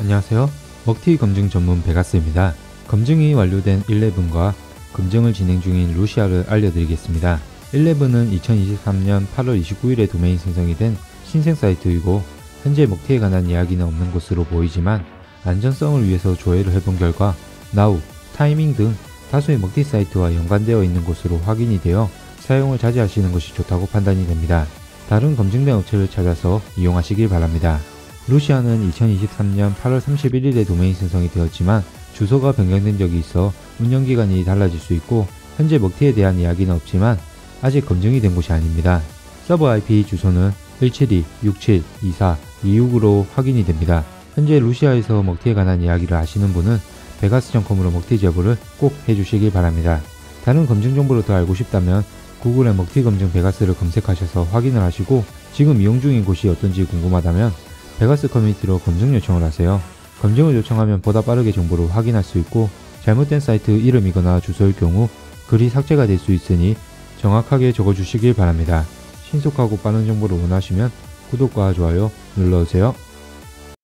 안녕하세요. 먹튀 검증 전문 베가스입니다. 검증이 완료된 11과 검증을 진행 중인 루시아를 알려드리겠습니다. 11은 2023년 8월 29일에 도메인 생성이 된 신생 사이트이고 현재 먹튀에 관한 이야기는 없는 것으로 보이지만 안전성을 위해서 조회를 해본 결과 나우, 타이밍 등 다수의 먹튀 사이트와 연관되어 있는 것으로 확인이 되어 사용을 자제하시는 것이 좋다고 판단이 됩니다. 다른 검증된 업체를 찾아서 이용하시길 바랍니다. 루시아는 2023년 8월 31일에 도메인 생성이 되었지만 주소가 변경된 적이 있어 운영기간이 달라질 수 있고 현재 먹튀에 대한 이야기는 없지만 아직 검증이 된 곳이 아닙니다. 서버 IP 주소는 172-6724-26으로 확인이 됩니다. 현재 루시아에서 먹튀에 관한 이야기를 아시는 분은 베가스점컴으로 먹튀 제보를 꼭 해주시길 바랍니다. 다른 검증 정보를 더 알고 싶다면 구글에 먹튀 검증 베가스를 검색하셔서 확인을 하시고 지금 이용 중인 곳이 어떤지 궁금하다면 베가스 커뮤니티로 검증 요청을 하세요. 검증을 요청하면 보다 빠르게 정보를 확인할 수 있고 잘못된 사이트 이름이거나 주소일 경우 글이 삭제가 될 수 있으니 정확하게 적어주시길 바랍니다. 신속하고 빠른 정보를 원하시면 구독과 좋아요 눌러주세요.